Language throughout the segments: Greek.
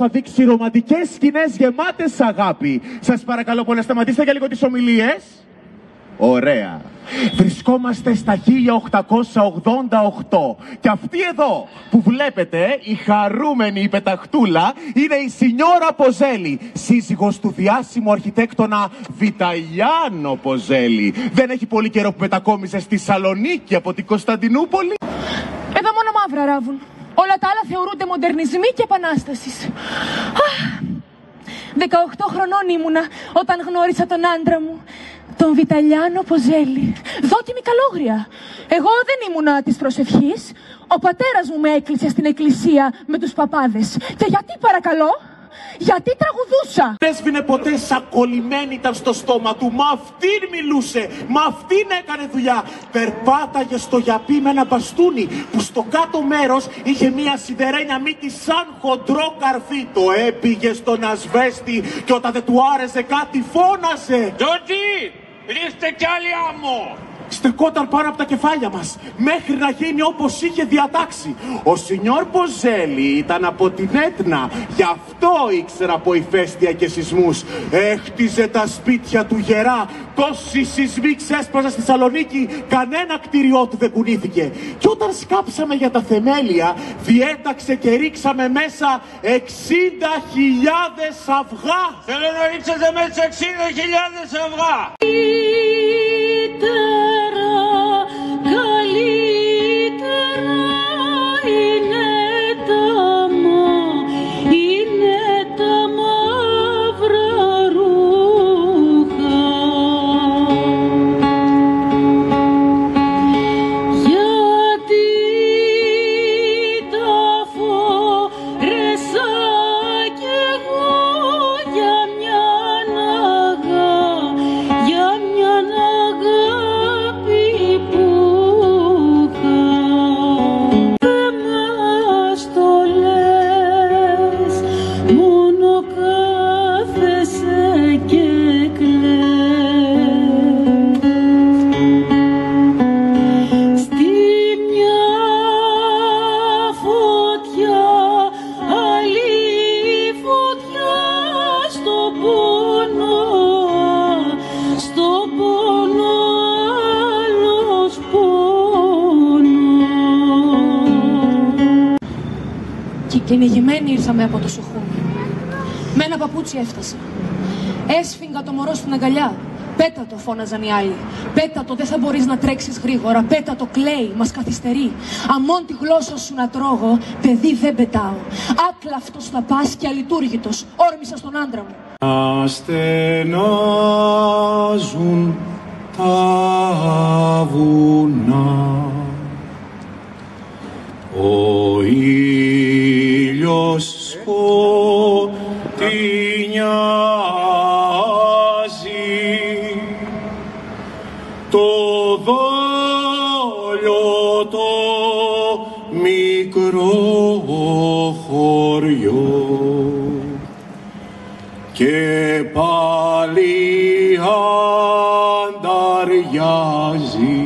δικό θα δείξει ρομαντικές σκηνές γεμάτες αγάπη. Σας παρακαλώ πολύ να σταματήσετε για λίγο τις ομιλίες. Ωραία. Βρισκόμαστε στα 1888 και αυτή εδώ που βλέπετε, η χαρούμενη η πεταχτούλα, είναι η Σινιόρα Ποζέλη, σύζυγος του διάσημου αρχιτέκτονα Βιταλιάνο Ποζέλη. Δεν έχει πολύ καιρό που μετακόμισε στη Σαλονίκη από την Κωνσταντινούπολη. Εδώ μόνο μαύρα ράβουν. Όλα τα άλλα θεωρούνται μοντερνισμοί και επανάστασης. 18 χρονών ήμουνα όταν γνώρισα τον άντρα μου τον Βιταλιάνο Ποζέλη. Δόκιμη καλόγρια. Εγώ δεν ήμουνα της προσευχής. Ο πατέρας μου με έκλεισε στην εκκλησία με τους παπάδες. Και γιατί παρακαλώ, γιατί τραγουδούσα; Δεν έσβηνε ποτέ σακολημένη ήταν στο στόμα του. Μα αυτήν μιλούσε. Μα αυτήν έκανε δουλειά. Περπάταγε στο γιαπί με ένα μπαστούνι που στο κάτω μέρος είχε μία σιδερένια μύτη σαν χοντρό καρφί. Το έπηγε στον ασβέστη και όταν δεν του άρεσε κάτι φώνασε. Τζόρτζι, ρίστε κι άλλη άμμο. Στεκόταν πάνω από τα κεφάλια μας μέχρι να γίνει όπως είχε διατάξει. Ο Σινιόρ Ποζέλη ήταν από την Έτνα, γι' αυτό ήξερα από ηφαίστεια και σεισμούς. Έχτιζε τα σπίτια του γερά, τόσοι σεισμοί ξέσπαζαν στη Θεσσαλονίκη, κανένα κτίριό του δεν κουνήθηκε. Και όταν σκάψαμε για τα θεμέλια, διέταξε και ρίξαμε μέσα 60.000 αυγά. Θέλω να ρίξετε μέσα 60.000 αυγά. terra Κυνηγημένη ήρθαμε από το σουχούμι. Με ένα παπούτσι έφτασα. Έσφιγγα το μωρό στην αγκαλιά. Πέτα το, φώναζαν οι άλλοι. Πέτα το, δεν θα μπορείς να τρέξεις γρήγορα. Πέτα το, κλαίει, μας καθυστερεί. Αμόν τη γλώσσα σου να τρώγω, παιδί δεν πετάω. Άκλαυτος θα πας και αλειτούργητος. Όρμησα στον άντρα μου. Ασθενάζουν τα βουνά ο το δόλιο το μικρό χωριό. Και πάλι ανταριάζει.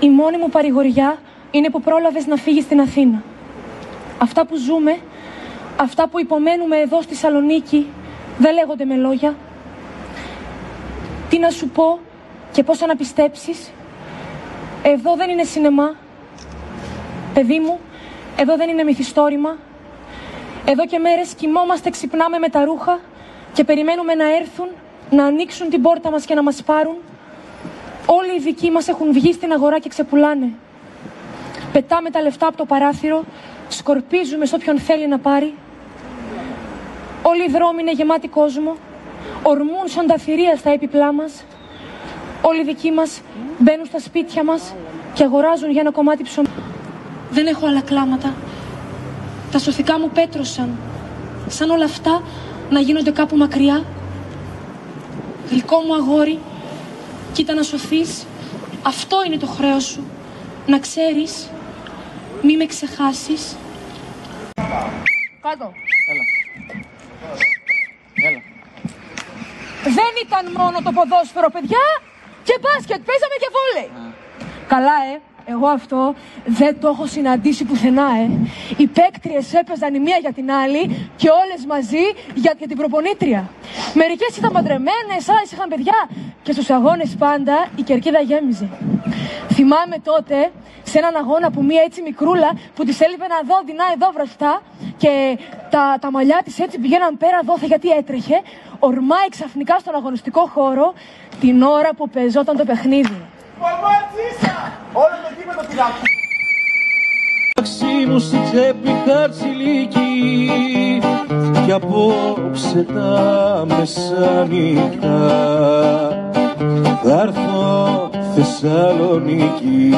Η μόνη μου παρηγοριά είναι που πρόλαβες να φύγεις στην Αθήνα. Αυτά που ζούμε, αυτά που υπομένουμε εδώ στη Σαλονίκη, δεν λέγονται με λόγια. Τι να σου πω και πώς να πιστέψεις. Εδώ δεν είναι σινεμά. Παιδί μου, εδώ δεν είναι μυθιστόρημα. Εδώ και μέρες κοιμόμαστε, ξυπνάμε με τα ρούχα και περιμένουμε να έρθουν, να ανοίξουν την πόρτα μας και να μας πάρουν. Όλοι οι δικοί μας έχουν βγει στην αγορά και ξεπουλάνε. Πετάμε τα λεφτά από το παράθυρο, σκορπίζουμε σε όποιον θέλει να πάρει. Όλοι οι δρόμοι είναι γεμάτοι κόσμο, ορμούν σαν τα θηρία στα έπιπλά μας. Όλοι οι δικοί μας μπαίνουν στα σπίτια μας και αγοράζουν για ένα κομμάτι ψωμί. Δεν έχω άλλα κλάματα. Τα σωθικά μου πέτρωσαν. Σαν όλα αυτά να γίνονται κάπου μακριά. Γλυκό μου αγόρι, κοίτα να σωθείς. Αυτό είναι το χρέος σου. Να ξέρεις, μη με ξεχάσεις. Κάτω. Έλα. Έλα. δεν ήταν μόνο το ποδόσφαιρο, παιδιά. Και μπάσκετ, παίζαμε και βόλεϊ. Καλά, ε. Εγώ αυτό δεν το έχω συναντήσει πουθενά, ε. Οι παίκτριες έπαιζαν η μία για την άλλη και όλες μαζί για, για την προπονήτρια. Μερικές ήταν παντρεμένες, άλλες είχαν παιδιά. Και στους αγώνες πάντα η κερκίδα γέμιζε. Θυμάμαι τότε σε έναν αγώνα που μία έτσι μικρούλα που της έλειπε να δω δεινά εδώ βραστά και τα, τα μαλλιά της έτσι πηγαίναν πέρα δόθε γιατί έτρεχε. Ορμάει ξαφνικά στον αγωνιστικό χώρο την ώρα που πεζόταν το παιχνίδι. Όλο το κείμενο πειράζει. Ταξί μου στην τσέπη χαρτζηλίκι κι απόψε τα μεσάνυχτα θα έρθω Θεσσαλονίκη.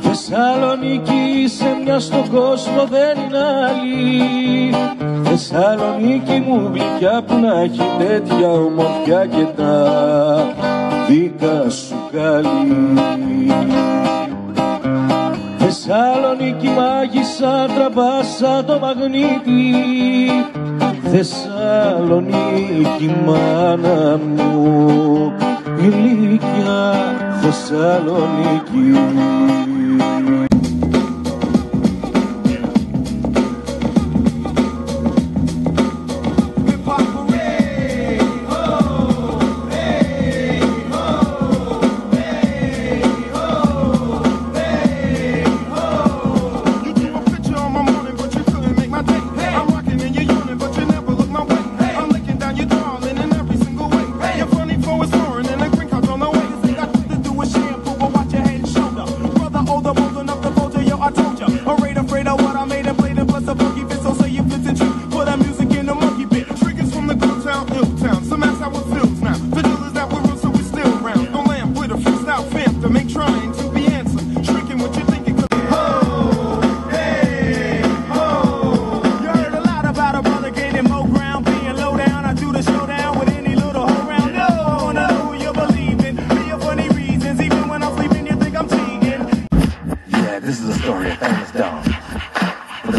Θεσσαλονίκη σε μια στον κόσμο δεν είναι άλλη. Θεσσαλονίκη μου γλυκιά που να έχει τέτοια ομορφιά και τα δικά σου καλή. Θεσσαλονίκη μάγισσα τραβάσα το μαγνήτη Θεσσαλονίκη μάνα μου. Γλυκιά Θεσσαλονίκη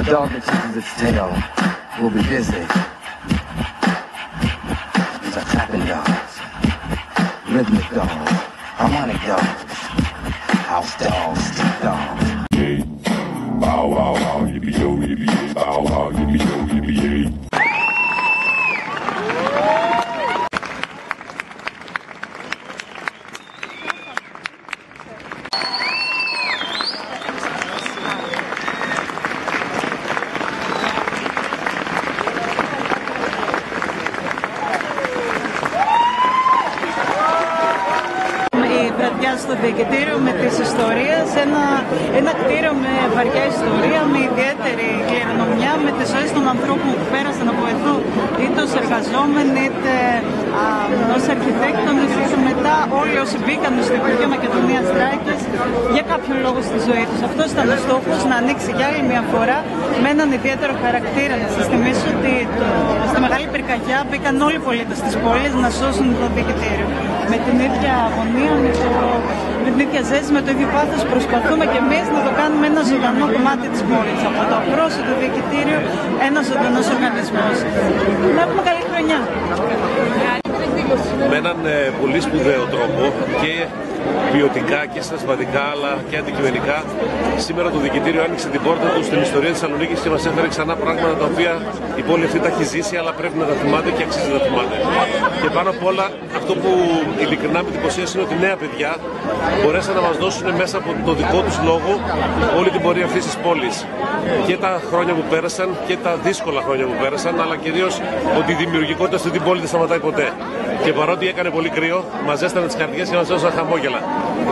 the dog that chases its tail will be busy. These are tapping dogs, rhythmic dogs, harmonic dogs, house dogs, dogs. Στο διοικητήριο με τις ιστορίες, ένα, ένα κτίριο με βαριά ιστορία, με ιδιαίτερη κληρονομιά, με τις ζωές των ανθρώπων που πέρασαν από εδώ, είτε ως εργαζόμενοι, είτε α, ως αρχιτέκτονες, είτε μετά όλοι όσοι μπήκαν στο Υπουργείο Μακεδονίας Τράκης για κάποιον λόγο στη ζωή τους. Αυτός ήταν ο στόχος, να ανοίξει για άλλη μια φορά με έναν ιδιαίτερο χαρακτήρα. Να σας θυμίσω ότι το, στη Μεγάλη Πυρκαγιά μπήκαν όλοι οι πολίτες της πόλης να σώσουν το διοικητήριο. Με την ίδια αγωνία, με, το, με την ίδια ζέση, με το ίδιο πάθος προσπαθούμε και εμείς να το κάνουμε ένα ζωντανό κομμάτι της πόλης. Από το απρόσιτο διοικητήριο, ένα ζωντανός οργανισμός. Να έχουμε καλή χρονιά. Με έναν ε, πολύ σπουδαίο τρόπο και ποιοτικά και συναισθηματικά αλλά και αντικειμενικά. Σήμερα το Δικητήριο άνοιξε την πόρτα του στην ιστορία της Θεσσαλονίκης και μας έφερε ξανά πράγματα τα οποία η πόλη αυτή τα έχει ζήσει, αλλά πρέπει να τα θυμάται και αξίζει να τα θυμάται. Και πάνω απ' όλα, αυτό που ειλικρινά με εντυπωσίασε είναι ότι νέα παιδιά μπορέσαν να μας δώσουν μέσα από το δικό τους λόγο όλη την πορεία αυτής της πόλης. Και τα χρόνια που πέρασαν και τα δύσκολα χρόνια που πέρασαν, αλλά κυρίως ότι η δημιουργικότητα σε αυτή την πόλη δεν σταματάει ποτέ. Και παρότι έκανε πολύ κρύο, μα ζέστανε τις καρδιές και μα έδωσαν χαμόγελα.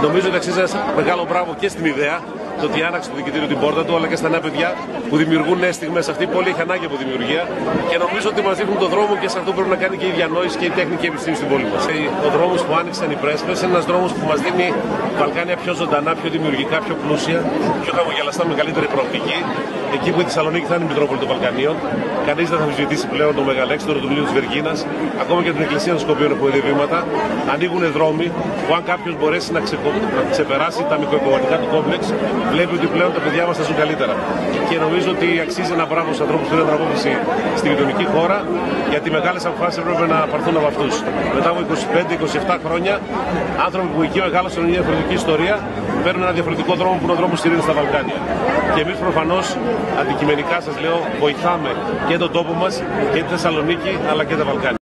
Νομίζω ότι αξίζει ένα μεγάλο μπράβο και στην ιδέα το ότι άναξε το δικητήριο την πόρτα του, αλλά και στα νέα παιδιά που δημιουργούν νέες στιγμές. Αυτή η πόλη έχει ανάγκη από δημιουργία και νομίζω ότι μας δείχνουν τον δρόμο και σε αυτό πρέπει να κάνει και η διανόηση και η τέχνη και η επιστήμη στην πόλη μας. Ο δρόμος που άνοιξαν οι πρέσβες είναι ένας δρόμος που μας δίνει Βαλκάνια πιο ζωντανά, πιο δημιουργικά, πιο πλούσια, πιο χαμογελαστά, μεγαλύτερη προοπτική εκεί που η Θεσσαλονίκη θα είναι η Μητρόπολη των Βαλκανίων. Κανείς δεν θα αμφισβητήσει πλέον το μεγαλέξτερο του βιβλίου της Βεργίνας, ακόμα και την Εκκλησία των Σκοπίων έχουμε δει βήματα. Ανοίγουν δρόμοι που αν κάποιος μπορέσει να, ξεκο- να ξεπεράσει τα μικροκομματικά του κόμπλεξ, βλέπει ότι πλέον τα παιδιά μας θα ζουν καλύτερα. Και νομίζω ότι αξίζει ένα μπράβο στους ανθρώπους που πήραν την απόφαση στη γειτονική χώρα, γιατί μεγάλες αποφάσεις έπρεπε να πάρθουν από αυτούς. Μετά από 25-27 χρόνια, άνθρωποι που εκεί μεγάλωσαν μια διαφορετική ιστορία, παίρνουν ένα διαφορετικό δρόμο που είναι ο δρόμος ειρήνης στα Βαλκάνια. Και εμείς προφανώς αντικειμενικά σας λέω, βοηθάμε και τον τόπο μας και τη Θεσσαλονίκη αλλά και τα Βαλκάνια.